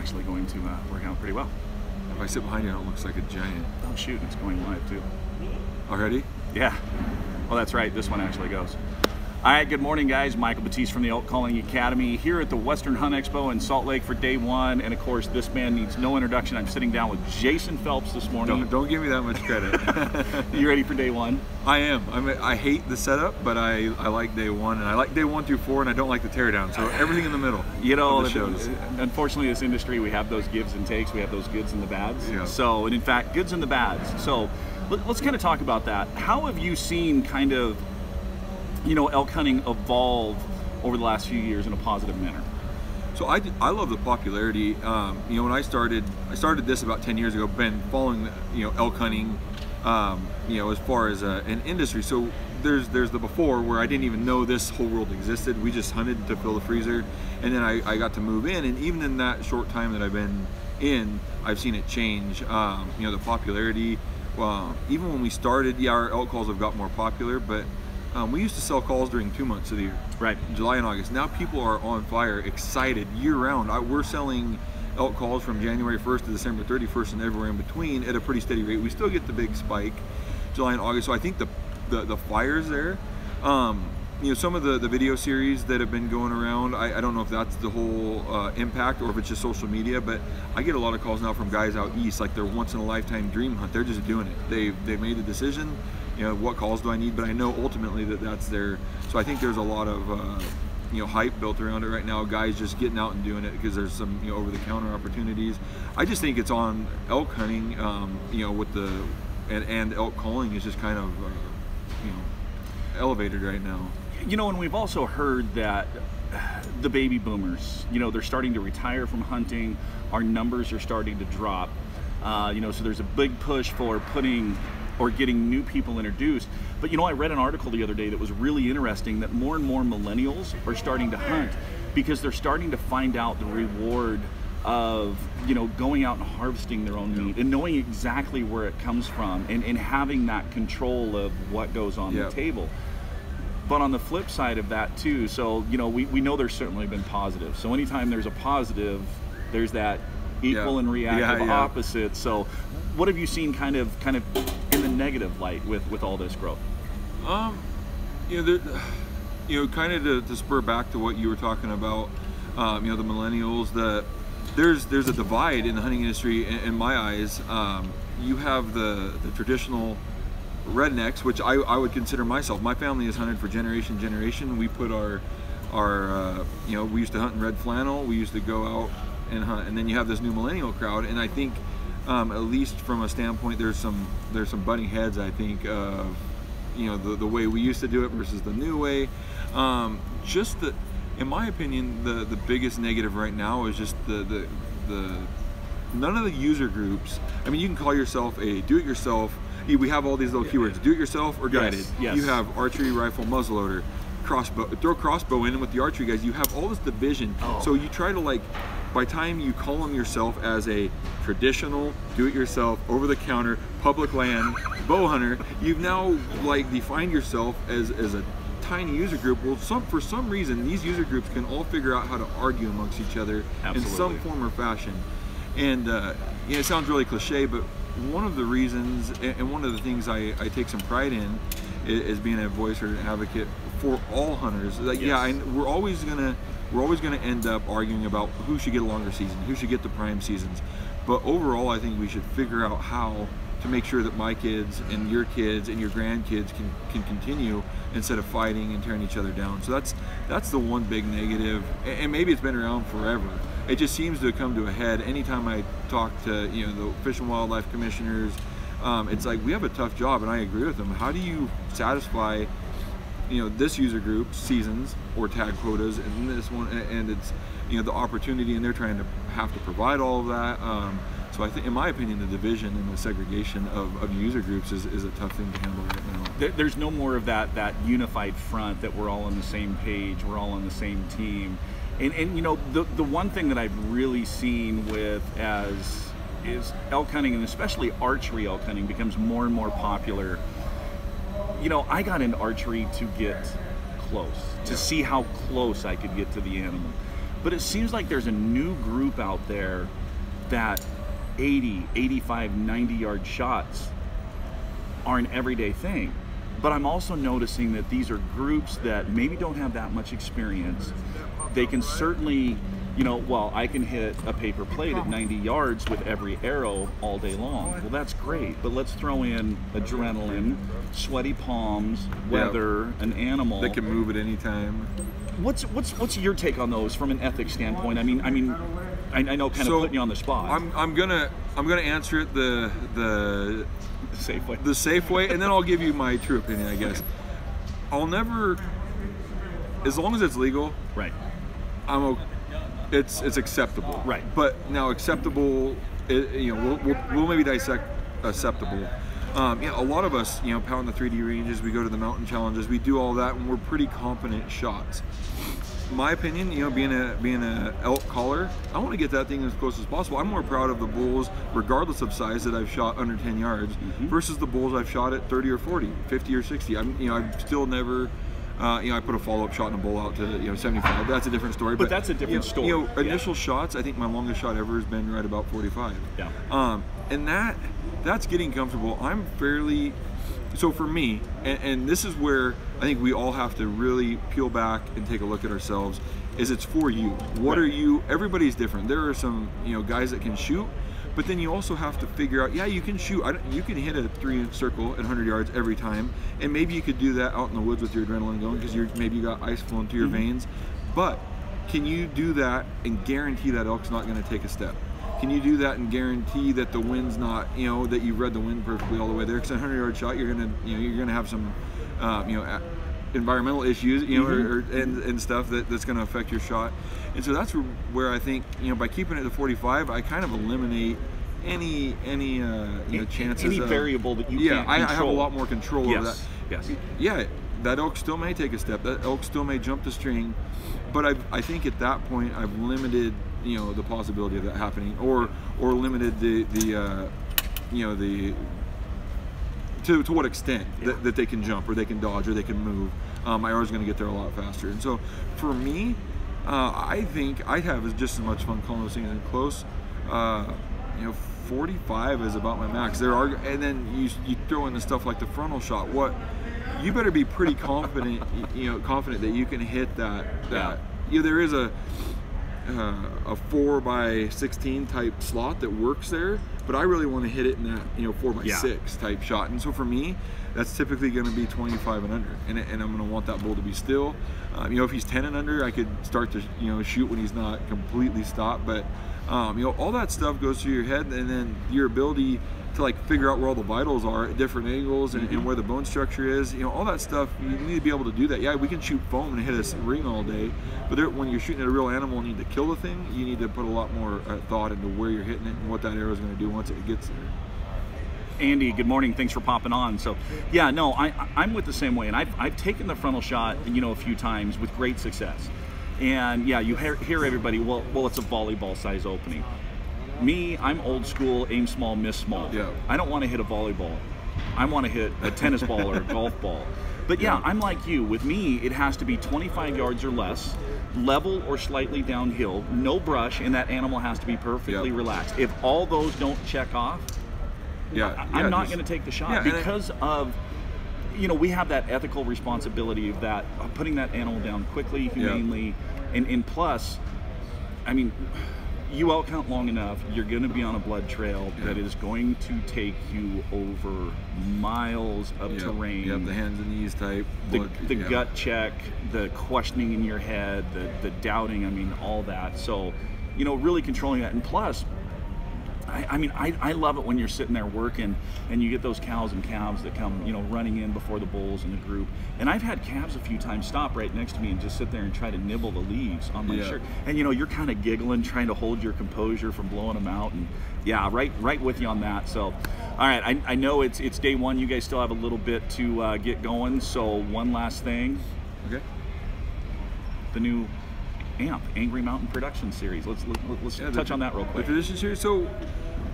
actually going to uh, work out pretty well. If I sit behind you, it looks like a giant. Oh shoot, it's going live too. Already? Yeah. Well, that's right. This one actually goes. All right, good morning, guys. Michael Batiste from the Elk Calling Academy here at the Western Hunt Expo in Salt Lake for day one. And of course, this man needs no introduction. I'm sitting down with Jason Phelps this morning. Don't, don't give me that much credit. you ready for day one? I am. I mean, I hate the setup, but I, I like day one, and I like day one through four, and I don't like the teardown. So everything in the middle. You know, of the shows. unfortunately, this industry we have those gives and takes. We have those goods and the bads. Yeah. So, and in fact, goods and the bads. So, let's kind of talk about that. How have you seen kind of you know, elk hunting evolve over the last few years in a positive manner? So I, I love the popularity. Um, you know, when I started, I started this about 10 years ago. Been following, you know, elk hunting, um, you know, as far as a, an industry. So there's there's the before where I didn't even know this whole world existed. We just hunted to fill the freezer, and then I, I got to move in. And even in that short time that I've been in, I've seen it change. Um, you know, the popularity. Well, even when we started, yeah, our elk calls have got more popular, but um, we used to sell calls during two months of the year, right? July and August. Now people are on fire, excited year round. I, we're selling elk calls from January 1st to December 31st and everywhere in between at a pretty steady rate. We still get the big spike, July and August. So I think the the, the fire's there. Um, you know, some of the, the video series that have been going around, I, I don't know if that's the whole uh, impact or if it's just social media, but I get a lot of calls now from guys out east, like their once in a lifetime dream hunt. They're just doing it. They've, they've made the decision you know, what calls do I need? But I know ultimately that that's there. So I think there's a lot of, uh, you know, hype built around it right now. Guys just getting out and doing it because there's some, you know, over-the-counter opportunities. I just think it's on elk hunting, um, you know, with the, and, and elk calling is just kind of, uh, you know, elevated right now. You know, and we've also heard that the baby boomers, you know, they're starting to retire from hunting. Our numbers are starting to drop. Uh, you know, so there's a big push for putting or getting new people introduced. But you know, I read an article the other day that was really interesting that more and more millennials are starting to hunt because they're starting to find out the reward of you know going out and harvesting their own meat and knowing exactly where it comes from and, and having that control of what goes on the table. But on the flip side of that too so you know we, we know there's certainly been positive so anytime there's a positive there's that equal and reactive yeah, opposite. So what have you seen kind of kind of negative light with with all this growth? Um, you know, there, you know, kind of to, to, spur back to what you were talking about, um, you know, the millennials. The there's there's a divide in the hunting industry in, in my eyes. Um, you have the the traditional rednecks, which I, I would consider myself. My family has hunted for generation generation. We put our our uh, you know we used to hunt in red flannel. We used to go out and hunt, and then you have this new millennial crowd, and I think um, at least from a standpoint, there's some there's some butting heads. I think of you know the, the way we used to do it versus the new way. Um, just the, in my opinion, the the biggest negative right now is just the the the none of the user groups. I mean, you can call yourself a do-it-yourself. We have all these little yeah, keywords: do-it-yourself or guided. Yes, yes. You have archery, rifle, muzzleloader, crossbow. Throw crossbow in with the archery guys. You have all this division. Oh. So you try to like by time you call them yourself as a traditional, do-it-yourself, over-the-counter, public land bow hunter, you've now like defined yourself as, as a tiny user group. Well, some for some reason, these user groups can all figure out how to argue amongst each other Absolutely. in some form or fashion. And uh, you know, it sounds really cliche, but one of the reasons and one of the things I, I take some pride in is, is being a voice or an advocate for all hunters. Like, yes. yeah, I, we're always gonna we're always going to end up arguing about who should get a longer season, who should get the prime seasons. But overall, I think we should figure out how to make sure that my kids and your kids and your grandkids can, can continue instead of fighting and tearing each other down. So that's that's the one big negative, and maybe it's been around forever. It just seems to come to a head anytime I talk to you know the Fish and Wildlife commissioners. Um, it's like we have a tough job, and I agree with them. How do you satisfy you know this user group seasons or tag quotas and this one and it's you know the opportunity and they're trying to have to provide all of that um, so I think in my opinion the division and the segregation of, of user groups is, is a tough thing to handle right now. There's no more of that that unified front that we're all on the same page we're all on the same team. And, and you know the, the one thing that I've really seen with as is elk hunting and especially archery elk hunting becomes more and more popular you know, I got in archery to get close, to yeah. see how close I could get to the animal. But it seems like there's a new group out there that 80, 85, 90 yard shots are an everyday thing. But I'm also noticing that these are groups that maybe don't have that much experience. They can certainly, you know, well, I can hit a paper plate at 90 yards with every arrow all day long. Well, that's great, but let's throw in adrenaline, sweaty palms, weather, an animal. They can move at any time. What's what's what's your take on those from an ethics standpoint? I mean, I mean, I, I know kind So, of putting you on the spot. I'm, I'm gonna I'm gonna answer it the the safe way. the safe way, and then I'll give you my true opinion, I guess. I'll never, as long as it's legal, right. I'm o- it's it's acceptable. Right. But now acceptable, i you know, we'll, we'll, we'll maybe dissect acceptable. Um, yeah, a lot of us, you know, pound the 3D ranges, we go to the mountain challenges, we do all that, and we're pretty competent shots. My opinion, you know, being a being a elk caller, I want to get that thing as close as possible. I'm more proud of the bulls, regardless of size, that I've shot under 10 yards, versus the bulls I've shot at 30 or 40, 50 or 60. I'm, you know, I've still never. Uh, you know, I put a follow-up shot in a bull out to you know 75. That's a different story. But that's a different you know, story. You know, Yeah. initial shots. I think my longest shot ever has been right about 45. Yeah. Um, and that that's getting comfortable. I'm fairly so for me, and, and this is where I think we all have to really peel back and take a look at ourselves. Is it's for you? What Right. are you? Everybody's different. There are some you know guys that can shoot. But then you also have to figure out, yeah, you can shoot. I don't- you can hit a three-inch circle at 100 yards every time, and maybe you could do that out in the woods with your adrenaline going because you're maybe you got ice flowing through your veins. But can you do that and guarantee that elk's not going to take a step? Can you do that and guarantee that the wind's not, you know, that you've read the wind perfectly all the way there? Because a 100 yard shot, you're gonna, you know, you're gonna have some, um, you know, a- environmental issues, you know, or, or, and, and stuff that, that's gonna affect your shot. And so that's where I think, you know, by keeping it to 45, I kind of eliminate any any uh, you know chances Any of, variable that you yeah I, I have a lot more control over that. yes. yeah that elk still may take a step. That elk still may jump the string. But I've, i think at that point i've limited you know the possibility of that happening or or limited the the uh, you know the to, to what extent Yeah. that, that they can jump or they can dodge or they can move. Um, my arrow's going to get there a lot faster. And so for me uh, i think i'd have just as much fun calling those things in close. Uh, you know 45 is about my max. There are and then you, you throw in the stuff like the frontal shot. What you better be pretty confident you know confident that you can hit that that. You know, there is a uh, a four by 16 type slot that works there, but I really want to hit it in that you know four by Yeah. six type shot. And so for me, that's typically going to be 25 and under, and, and I'm going to want that bull to be still. Um, you know, if he's 10 and under, I could start to you know shoot when he's not completely stopped. But um, you know, all that stuff goes through your head, and then your ability to like figure out where all the vitals are at different angles and, and where the bone structure is. You know, all that stuff. You need to be able to do that. Yeah, we can shoot foam and hit a ring all day, but there, when you're shooting at a real animal and you need to kill the thing, you need to put a lot more uh, thought into where you're hitting it and what that arrow is going to do once it gets there. Andy, good morning. Thanks for popping on. So, yeah, no, I, I'm with the same way, and I've, I've taken the frontal shot, you know, a few times with great success. And yeah, you hear, hear everybody, well, well, it's a volleyball size opening. Me, I'm old school, aim small, miss small. Yeah. I don't want to hit a volleyball. I want to hit a tennis ball or a golf ball. But yeah, Yeah. I'm like you. With me, it has to be 25 yards or less, level or slightly downhill, no brush, and that animal has to be perfectly Yeah. relaxed. If all those don't check off, Yeah, I- I'm yeah, not going to take the shot Yeah, because of you know we have that ethical responsibility of that of putting that animal down quickly, humanely, and and plus, I mean, you hunt long enough, you're going to be on a blood trail that Yeah. is going to take you over miles of yeah, terrain. The hands and knees type. the, the yeah. gut check, the questioning in your head, the, the doubting, I mean, all that. So, you know, really controlling that. And plus, I, I mean, I, I love it when you're sitting there working and you get those cows and calves that come, you know, running in before the bulls in the group. And I've had calves a few times stop right next to me and just sit there and try to nibble the leaves on my Yeah. shirt. And you know, you're kind of giggling, trying to hold your composure from blowing them out. And yeah, right, right with you on that. So, all right, I, I know it's it's day one. You guys still have a little bit to uh, get going. So one last thing, Okay. the new AMP Angry Mountain Production Series. Let's let, let's Yeah, the- touch on that real quick. The tradition series. So,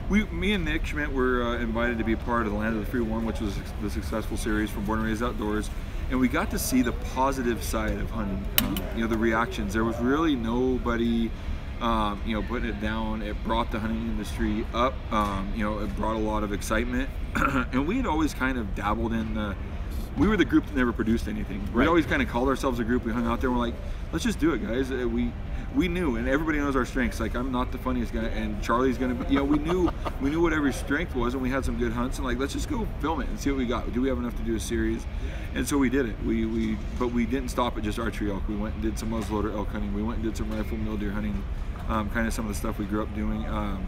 we, me and Nick Schmidt were uh, invited to be part of the Land of the Free One, which was the successful series from Born and Raised Outdoors. and we got to see the positive side of hunting. Um, you know, the reactions. There was really nobody. Um, you know, putting it down. It brought the hunting industry up. Um, you know, it brought a lot of excitement, and we had always kind of dabbled in the. We were the group that never produced anything. We always kind of called ourselves a group. We hung out there. and We're like, let's just do it, guys. Uh, We we knew, and everybody knows our strengths. Like I'm not the funniest guy, and Charlie's gonna be. You know, we knew we knew what every strength was, and we had some good hunts. And like, let's just go film it and see what we got. Do we have enough to do a series? And so we did it. We we but we didn't stop at just archery elk. We went and did some muzzleloader elk hunting. We went and did some rifle mule deer hunting. Um, kind of some of the stuff we grew up doing. Um,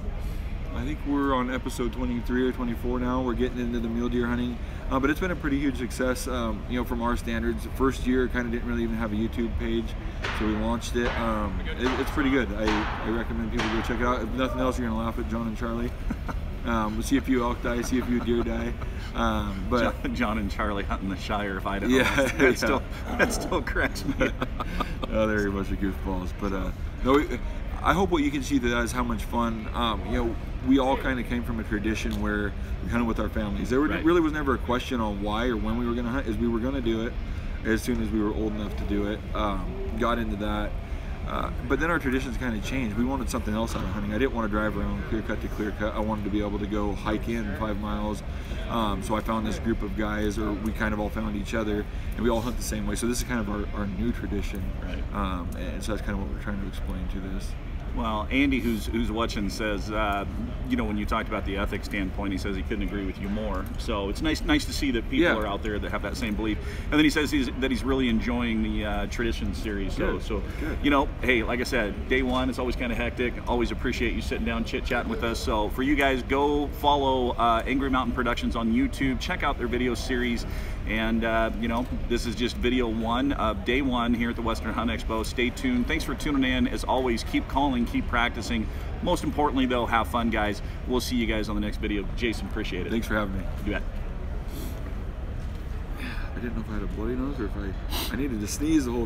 I think we're on episode 23 or 24 now. We're getting into the mule deer hunting, uh, but it's been a pretty huge success. Um, you know, from our standards. The first year, kind of didn't really even have a YouTube page, so we launched it. Um, it it's pretty good. I, I recommend people go check it out. If nothing else, you're gonna laugh at John and Charlie. Um, we'll see a few elk die, see a few deer die. Um, but John, John and Charlie hunting the Shire of Idaho. Yeah, that yeah. still that still cracks me. oh, there are a bunch of goofballs. But uh, no, we- I hope what you can see that is how much fun. Um, you know, we all kind of came from a tradition where we hunted with our families. There were, Right. really was never a question on why or when we were going to hunt. Is we were going to do it as soon as we were old enough to do it. Um, got into that. Uh, but then our traditions kind of changed. We wanted something else out of hunting. I didn't want to drive around clear cut to clear cut. I wanted to be able to go hike in five miles. Um, so I found this group of guys, or we kind of all found each other, and we all hunt the same way. So this is kind of our, our new tradition. Right. Um, and so that's kind of what we're trying to explain to this. Well, Andy, who's who's watching, says, uh, you know, when you talked about the ethics standpoint, he says he couldn't agree with you more. So it's nice nice to see that people Yeah. are out there that have that same belief. And then he says he's, that he's really enjoying the uh, tradition series. So, Good, so good. you know, hey, like I said, day one is always kind of hectic. Always appreciate you sitting down chit chatting with us. So for you guys, go follow uh, Angry Mountain Productions on YouTube. Check out their video series. And uh, you know, this is just video one of day one here at the Western Hunt Expo. Stay tuned. Thanks for tuning in. As always, keep calling, keep practicing. Most importantly, though, have fun, guys. We'll see you guys on the next video. Jason, appreciate it. Thanks for having me. You bet. I didn't know if I had a bloody nose or if I I needed to sneeze the whole